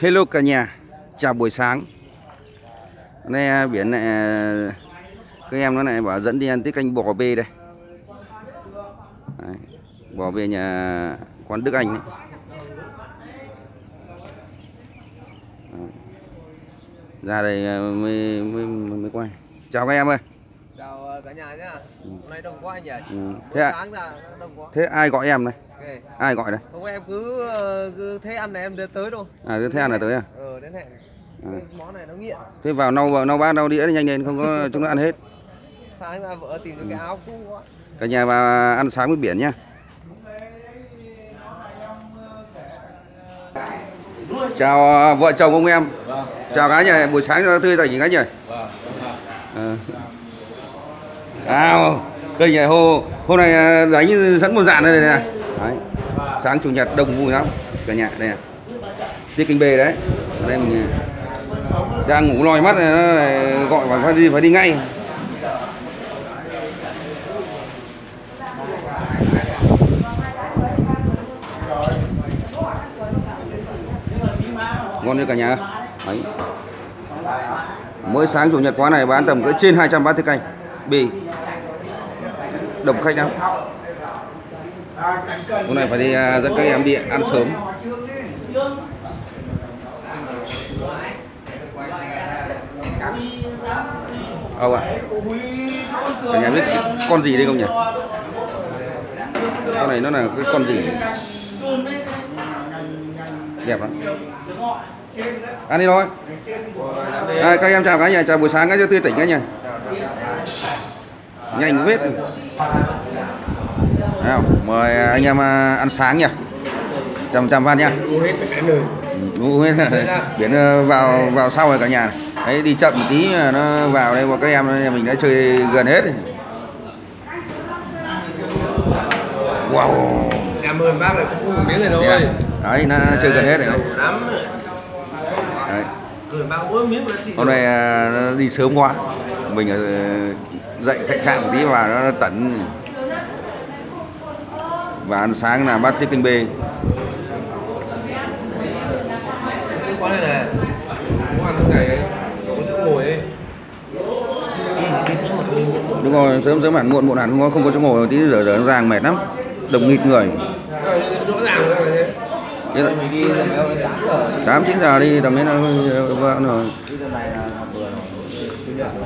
Hello cả nhà, chào buổi sáng. Nay à, biển này các em nó lại bảo dẫn đi ăn tiết canh bò bê đây. Đấy, bò bê nhà quán Đức Anh đấy. Ra đây à, mới, mới mới quay. Chào các em ơi. Chào à, cả nhà nhá. Nay đông quá anh nhỉ? Ừ. Thế à, sáng ra đông quá. thế ai gọi em này? Ok. Ai gọi đây? Không em cứ ờ, cứ thế ăn này em đưa tới thôi. À thế ăn là tới à? Ờ đến hẹn. À. Cái món này nó nghiện. Thế vào nâu vào nâu bát nâu đĩa đi nhanh lên không có chúng nó ăn hết. Sáng ra vợ tìm được cái áo cũ quá. Cả nhà vào ăn sáng với biển nhá. Chào à, vợ chồng ông em. Chào cả nhà, buổi sáng cho tươi tỉnh cả nhà. Ờ. À, cây nhà hô hôm nay à, đánh sẵn một dạn đây này. Đấy. Sáng chủ nhật đông vui lắm cả nhà đây này. Tiết kinh bê đấy. Ở đây mình à, đang ngủ lòi mắt này, nó gọi phải đi phải đi ngay. ngon như cả nhà Đấy. mỗi sáng chủ nhật quán này bán tầm cỡ trên 200 bát thức canh bì đông khách lắm hôm nay phải đi à, dẫn các em đi ăn sớm. Ông ạ cả nhà biết con gì đây không nhỉ? Con này nó là cái con gì? Đẹp lắm. Ăn đi thôi. À, các em chào cả nhà chào buổi sáng các cho tươi tỉnh các nhà. Nhanh vết nào mời anh em à, ăn sáng nha trăm trăm văn nha Uống hết biển ờ, vào vào sau rồi cả nhà này. đấy đi chậm một tí nó vào đây mà các em nhà mình đã chơi gần hết rồi. wow Cảm ơn bác lại cũng một miếng này Đây này. đấy nó chơi gần hết rồi đấy. Lắm. đấy. Hôm nay à, nó đi sớm quá mình à, dậy khách sạn tí và nó tận và ăn sáng là bát tiết canh bê Cái quán này là quán ăn có ngồi ấy. đúng rồi sớm sớm hẳn muộn muộn hẳn không có không có chỗ ngồi tí giờ giờ nó ràng mệt lắm. Đồng nghịt người. Rõ ràng rồi thế. Thế là Mình đi ông tám chín giờ đi tầm đấy rồi. Là vừa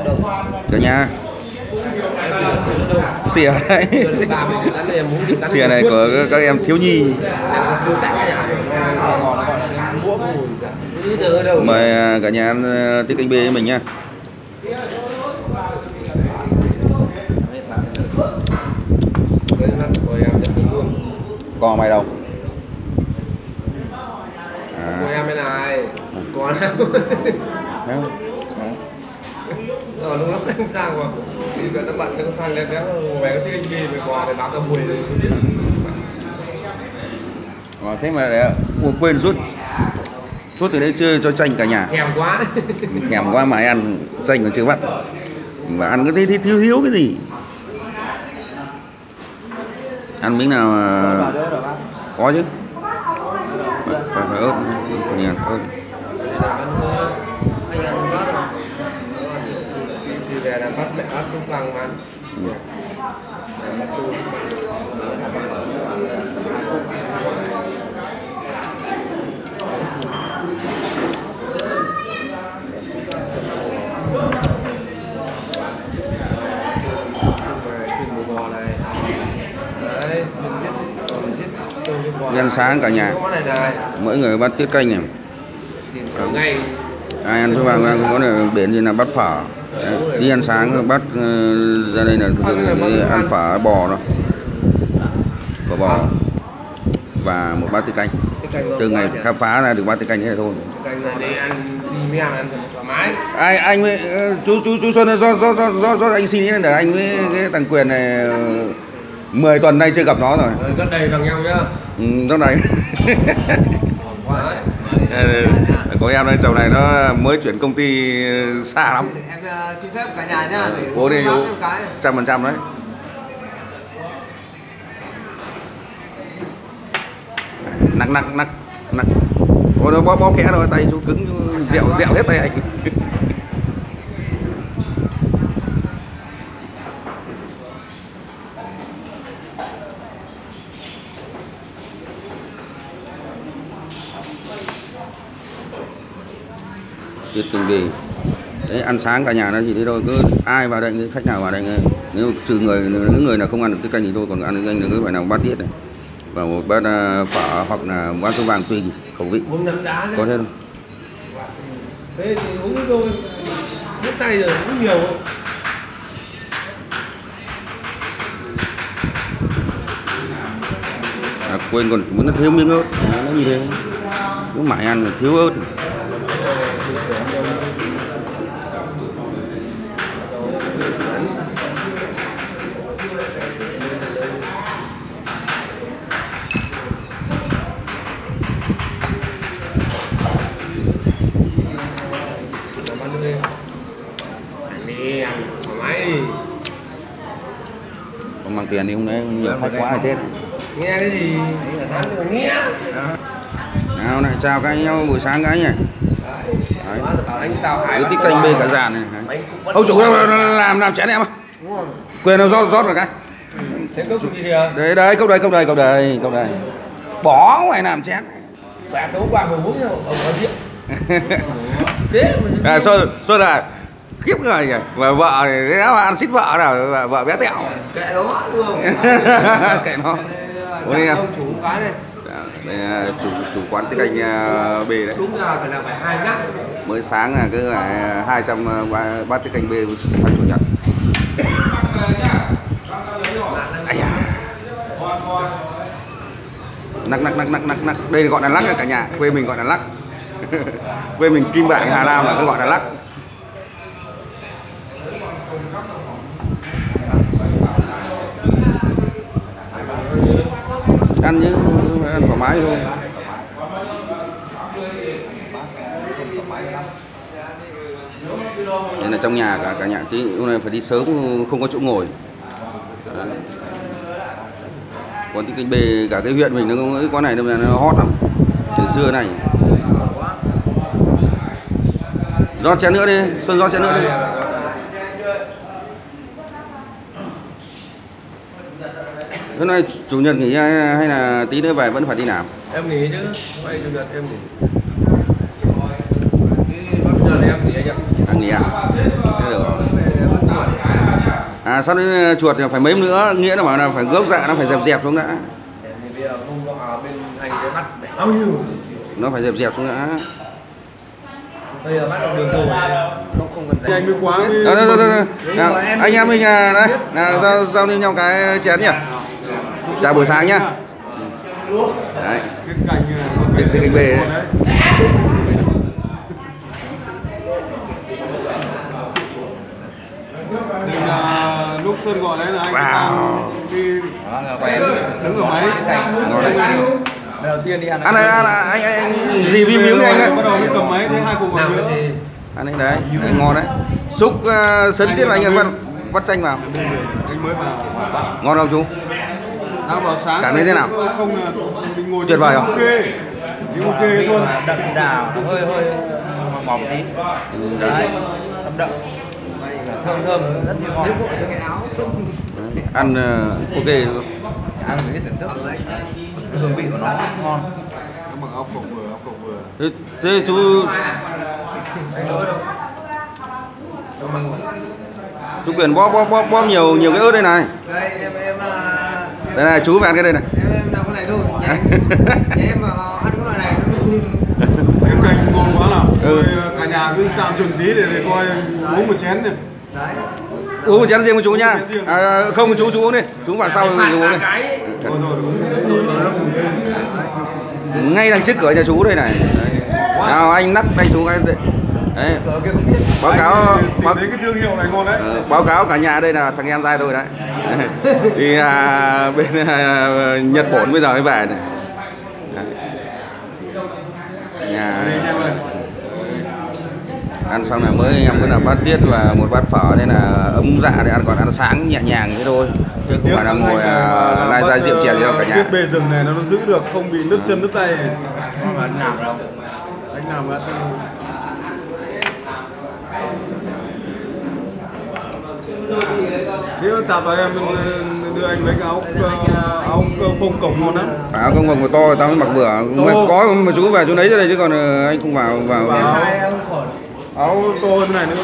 đông. cả nhà xìa cắn xìa này của các em thiếu nhi. Đâu mời à, cả nhà ăn à, tiết canh bê với mình nha. Của còn mày đâu? Của à, em bên này. Thấy không? Rồi lúc đó em sang mà Thì gần nó bận nó sang lên béo Về cái tiếng gì mình bò thì bán tao mùi không Ờ, thế mà để quên rút rút từ đấy chưa cho chanh cả nhà? Thèm quá. Thèm quá mà ăn chanh còn chưa bắt. Mà ăn cái thấy thiếu thiếu cái gì? Ăn miếng nào mà có chứ. Phải, phải ớt nhỉ ớt Anh ăn bát rồi Về là bắt mẹ bắt xúc lăng mà. Đi ăn sáng cả nhà. Mỗi người bắt tiết canh này. Ai ăn số vàng ăn có là biển gì là bắt phở đi ăn sáng bắt ờ, ra đây là thường thường ăn phở bò đó. Phở bò. Và một bát tiết canh. Từ ngày khám phá ra được bát tiết canh thế này thôi. Ai anh mới ờ, chú chú chú Xuân do do do do, do anh xin ý để anh với cái thằng quyền này ờ, 10 tuần nay chưa gặp nó rồi. Rất đầy bằng nhau nhá ừ, nó này Ờ, có em đây chồng này nó mới chuyển công ty xa lắm. Em ờ, xin phép cả nhà nhá để Bố đi, trăm phần trăm đấy. Nặng nặng nặng nặng. Ôi nó bóp bóp khẽ rồi tay chú cứng chú dẹo dẹo hết tay anh tiết kinh bì đấy ăn sáng cả nhà nó gì đấy thôi cứ ai vào đây khách nào vào đây nếu trừ người những người nào không ăn được tiết canh thì thôi còn ăn được canh thì cứ phải làm bát tiết này. Và một bát à, phở hoặc là bát số vàng tùy khẩu vị. Có thế không? Thế thì uống rồi nước say rồi uống nhiều không? À, quên còn muốn nó thiếu miếng ớt. Nó như thế. Cứ mãi ăn thiếu ớt tiền thì không đấy nhiều khách quá là chết. nghe cái gì? Nghe nào lại chào các anh nhau buổi sáng cái nhỉ Đấy. Cứ tích canh bê cả dàn này. Ông chủ đâu làm làm chén em à? quên đâu rót rót vào cái. Thế cốc gì kìa? Đấy đấy câu đây câu đây câu đây câu đây. Bỏ ngoài làm chén. Bạn đấu vừa uống ở điện thế à xuân xuân là khiếp người nhỉ? Và vợ thì thế nào? Ăn xít vợ nào? Vợ, vợ bé tẹo. Kệ nó không kệ nó. Nào. ông chủ cái này đây là chủ chủ quán tích canh à, bê đấy. Đúng ra phải là phải hai nhắc mới sáng là cứ phải hai trăm bát tích canh bê sáng chủ nhật. Ây da. nắc nắc nắc nắc nắc nắc. Đây gọi là lắc cả nhà. Quê mình gọi là lắc. Quê mình kim bảng hà nam là cứ gọi là lắc ăn chứ ăn thoải mái thôi. Nên là trong nhà cả cả nhà tí, hôm nay phải đi sớm, không có chỗ ngồi. Đấy. còn cái bề bê, cả cái huyện mình nó cái quán này nó nó hot lắm. Từ xưa này. Rót chén nữa đi, xuân rót chén nữa đi. Hôm nay chủ nhật nghỉ hay hay là tí nữa về vẫn phải đi làm? Em nghỉ chứ vậy chủ nhật em nghỉ. Em nghỉ à, nghỉ à? Thế được rồi. à sau đấy chuột thì phải mấy nữa. Nghĩa là bảo là phải gốc dạ nó phải dẹp dẹp xuống đã. Thì bây giờ không có ở bên anh cái bắt bẻ bao nhiêu? Nó phải dẹp dẹp xuống đã. Bây giờ bắt được đường rồi. Không không cần Thì anh mới quá. Đó, đó, đó, đó. Nào, anh em mình à, đấy nào giao, giao lưu nhau cái chén nhỉ chào buổi sáng nhá. Đấy. Cái cành Cái- cái cành bề ấy. Thì là lúc Xuân gọi đấy là anh Wow. đi đứng ở máy đấy. đầu tiên đi ăn ăn này ăn này, anh anh, anh review miếng này anh bắt ơi đầu đi cầm máy thấy hai nữa. gì ăn đấy đấy, đấy ngon đấy. Xúc uh, sấn tiết anh em vắt vắt chanh vào. Anh mới vào. Ngon không chú đang vào sáng. Cảm thấy thế nào? không mình ngồi Tuyệt vời không? ok. Ok luôn. đậm đào nó hơi hơi ngọt ngọt tí. Đấy thấm đậm. Thơm thơm rất nhiều ngon ăn uh, ok không? ăn cái thưởng thức. Hương vị của nó ngon. Nó mặc áo cộc vừa áo cộc vừa. Thế, thế chú chú quyền bóp bóp bóp bóp nhiều nhiều cái ớt đây này. Đây em em à, em đây này chú về ăn cái đây này. Em làm cái này luôn nhà em nhà em mà ăn cái loại này nó cái cành ngon quá nào. Ừ. Thôi, cả nhà cứ tạm dừng tí để, để coi uống một chén này đấy. Uống một chén riêng với chú nhá. À, không chú chú uống đi. Chú vào sau chú uống đi. Ngay đằng trước cửa nhà chú đây này. Nào anh nắc tay chú cái đấy. Đấy. báo cáo Anh báo, cái thương hiệu này ngon đấy. Ờ, báo cáo cả nhà đây là thằng em trai tôi đấy. Đi à, bên à, nhật bổn bây giờ mới về này. Đấy. nhà anh ăn xong là mới em cứ làm bát tiết và một bát phở nên là ấm dạ để ăn còn ăn sáng nhẹ nhàng thế thôi. Chứ không phải là ngồi à, lai ra rượu chèn gì đâu cả nhà. Biết bề rừng này nó giữ được không bị nứt chân nứt tay. Mà nào đâu. Anh làm từ nếu tạp là em đưa anh mấy cái áo ờ, áo phông cổng ngon lắm áo công vòng to tao mới mặc vừa To. có mà chú vào chú lấy ra đây chứ còn ờ, anh không vào vào, Vào. vào. áo to hơn này nữa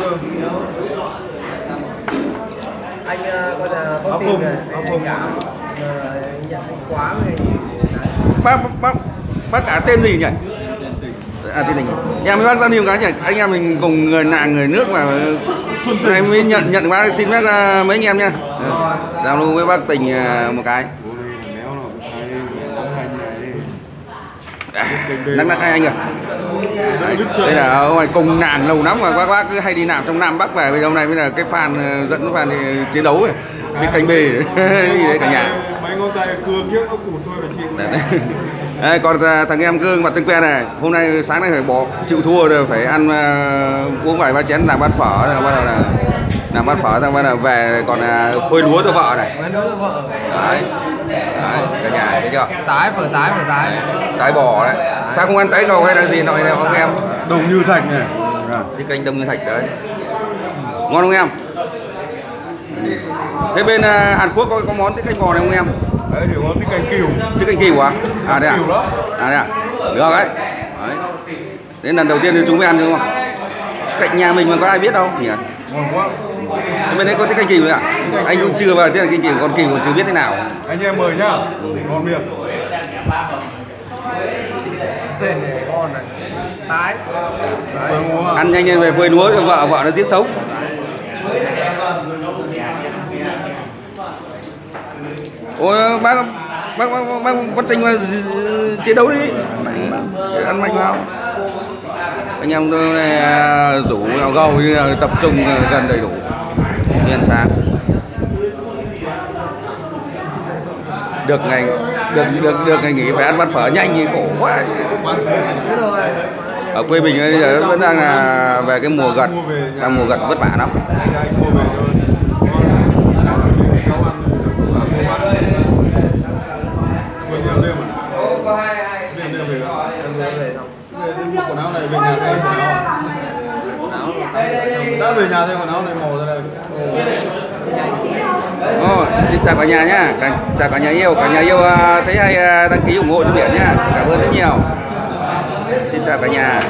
anh ờ, coi là có phông, rồi áo phông. cả Ờ, nhận quá với anh bác bác bác cả tên gì nhỉ à tên tình nhà mấy bác giao lưu cái nhỉ? Anh em mình cùng người nạn người nước mà này mới nhận nhận bác xin bác ờ, mấy anh em nhá. Giao lưu với bác tình ờ, một cái. Nắng này nắng anh à chân. đây là ông này cùng nàng lâu lắm mà bác bác cứ hay đi làm trong nam bắc về. Bây giờ hôm nay mới là cái fan dẫn fan thì chiến đấu ấy. Cái cánh bì. Gì đấy cả nhà. Mấy ngón tay cưa kiếp nó cụt thôi phải chịu đấy. Đây, còn à, thằng em cương mặt tên quen này hôm nay sáng nay phải bỏ chịu thua rồi phải ăn uh, uống vài ba chén làm bát phở rồi bắt đầu là làm bát phở xong bắt đầu về còn uh, phơi lúa cho vợ này. Đấy đấy cả nhà thấy chưa? Tái phở tái phở tái. Tái bò đấy. Sao không ăn tái cầu hay là gì nội này không em? Đồng như thạch này. Cái kênh đông như thạch đấy. Ngon không em? Thế bên à, Hàn Quốc có có món tiết canh bò này không em đấy thì có tí canh cừu Tiết canh kiều à? À đây à? Kiều đó. À đây à? Được đấy. đấy. Đến lần đầu tiên thì chúng mới ăn đúng không? Cạnh nhà mình mà có ai biết đâu nhỉ? ngon quá bên đấy có tiết canh kiều à? Anh cũng chưa vào tiết canh kiều, còn kiều còn chưa biết thế nào. anh em mời nhá ngon miệng tên này con này tái đấy Ăn nhanh lên về phơi lúa cho vợ, vợ nó giết sống. Ôi bác bác bác bác, bác Văn Trinh mà chiến đấu đi. Mày, ăn mạnh vào. Anh em tôi này rủ nhau gầu như là tập trung à, gần đầy đủ. như ăn sáng. Được ngày được được được ngày nghỉ phải ăn bát phở nhanh thì khổ quá. Ở quê mình bây giờ vẫn đang là về cái mùa gặt, đang mùa gặt vất vả lắm. anh anh mua về cho con chị cháu ăn và mua bán quên đem đêm à đem đêm về đó về xong về xin mua quần áo này về nhà thêm quần áo áo đã về nhà thêm quần áo này màu ra đây Ồ, xin chào cả nhà nhá, chào cả nhà yêu, cả nhà yêu à, thấy hay à, đăng ký ủng hộ cho biển nhá, cảm ơn rất nhiều. Xin chào cả nhà.